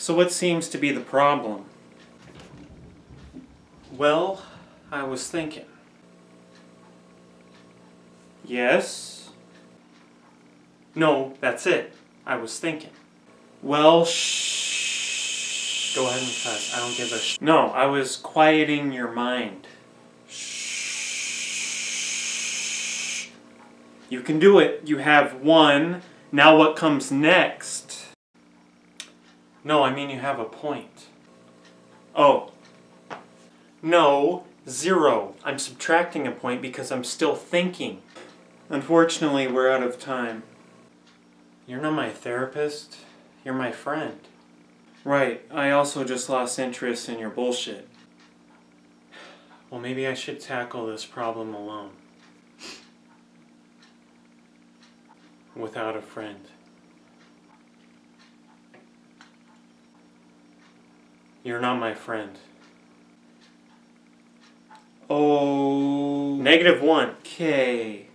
So what seems to be the problem? Well, I was thinking. Yes? No, that's it. I was thinking. Well, shh. Go ahead and cuss. I don't give a sh. No, I was quieting your mind. Shh. You can do it. You have one. Now what comes next? No, I mean you have a point. Oh. No, zero. I'm subtracting a point because I'm still thinking. Unfortunately, we're out of time. You're not my therapist. You're my friend. Right, I also just lost interest in your bullshit. Well, maybe I should tackle this problem alone. Without a friend. You're not my friend. Oh. Negative one. Okay.